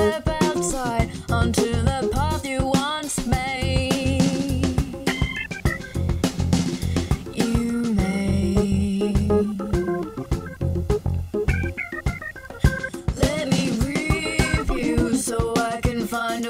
step outside onto the path you once made. You made. Let me review so I can find